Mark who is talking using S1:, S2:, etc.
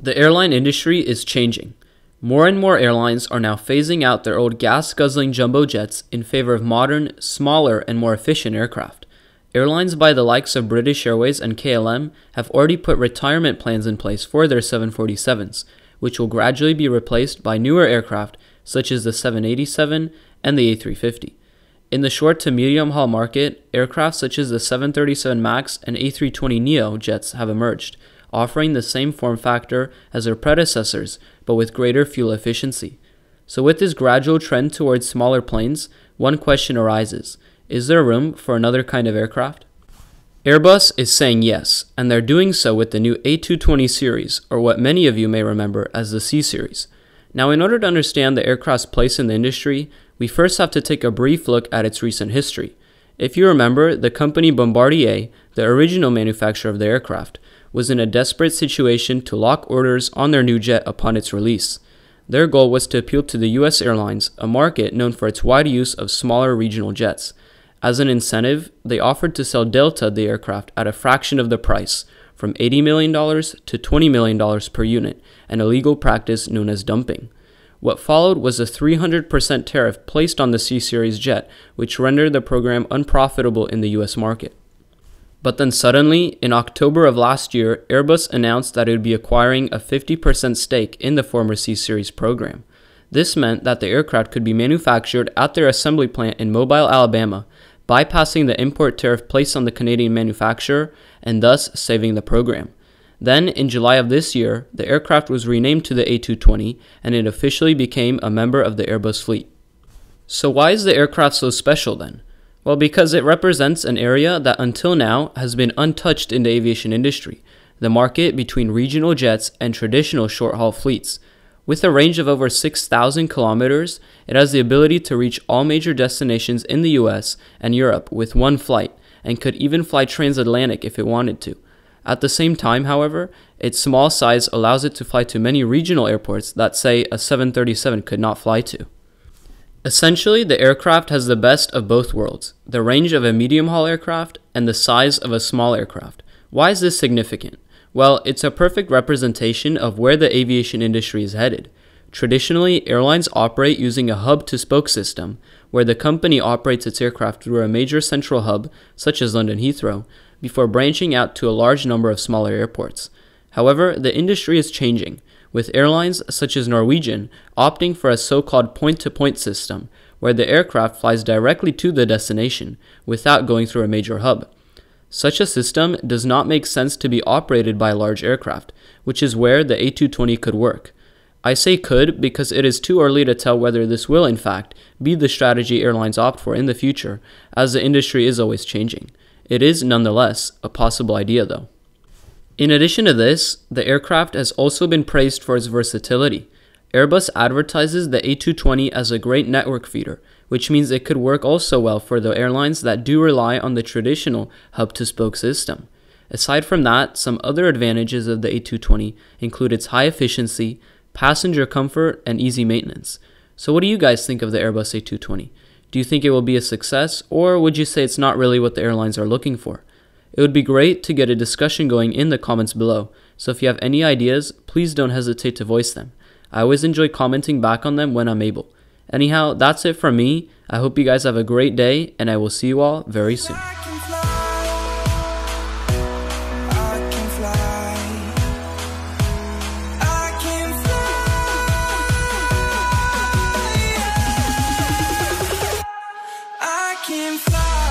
S1: The airline industry is changing. More and more airlines are now phasing out their old gas guzzling jumbo jets in favor of modern, smaller, and more efficient aircraft. Airlines by the likes of British Airways and KLM have already put retirement plans in place for their 747s, which will gradually be replaced by newer aircraft such as the 787 and the A350. In the short to medium haul market, aircraft such as the 737 MAX and A320neo jets have emerged offering the same form factor as their predecessors, but with greater fuel efficiency. So, with this gradual trend towards smaller planes, one question arises Is there room for another kind of aircraft? Airbus is saying yes, and they're doing so with the new A220 series, or what many of you may remember as the C series. Now, in order to understand the aircraft's place in the industry, we first have to take a brief look at its recent history. If you remember, the company Bombardier, the original manufacturer of the aircraft, was in a desperate situation to lock orders on their new jet upon its release. Their goal was to appeal to the US airlines, a market known for its wide use of smaller regional jets. As an incentive, they offered to sell Delta the aircraft at a fraction of the price, from $80 million to $20 million per unit, an illegal practice known as dumping. What followed was a 300% tariff placed on the C Series jet, which rendered the program unprofitable in the US market. But then suddenly, in October of last year, Airbus announced that it would be acquiring a 50% stake in the former C Series program. This meant that the aircraft could be manufactured at their assembly plant in Mobile, Alabama, bypassing the import tariff placed on the Canadian manufacturer and thus saving the program. Then, in July of this year, the aircraft was renamed to the A220 and it officially became a member of the Airbus fleet. So, why is the aircraft so special then? Well, because it represents an area that until now has been untouched in the aviation industry the market between regional jets and traditional short haul fleets. With a range of over 6,000 kilometers, it has the ability to reach all major destinations in the US and Europe with one flight, and could even fly transatlantic if it wanted to. At the same time, however, its small size allows it to fly to many regional airports that, say, a 737 could not fly to. Essentially, the aircraft has the best of both worlds the range of a medium haul aircraft and the size of a small aircraft. Why is this significant? Well, it's a perfect representation of where the aviation industry is headed. Traditionally, airlines operate using a hub to spoke system, where the company operates its aircraft through a major central hub, such as London Heathrow, before branching out to a large number of smaller airports. However, the industry is changing with airlines such as Norwegian opting for a so called point to point system, where the aircraft flies directly to the destination without going through a major hub. Such a system does not make sense to be operated by large aircraft, which is where the A220 could work. I say could because it is too early to tell whether this will, in fact, be the strategy airlines opt for in the future, as the industry is always changing. It is, nonetheless, a possible idea, though. In addition to this, the aircraft has also been praised for its versatility. Airbus advertises the A220 as a great network feeder, which means it could work also well for the airlines that do rely on the traditional hub to spoke system. Aside from that, some other advantages of the A220 include its high efficiency, passenger comfort, and easy maintenance. So, what do you guys think of the Airbus A220? Do you think it will be a success, or would you say it's not really what the airlines are looking for? It would be great to get a discussion going in the comments below, so if you have any ideas, please don't hesitate to voice them. I always enjoy commenting back on them when I'm able. Anyhow, that's it from me. I hope you guys have a great day, and I will see you all very soon. fly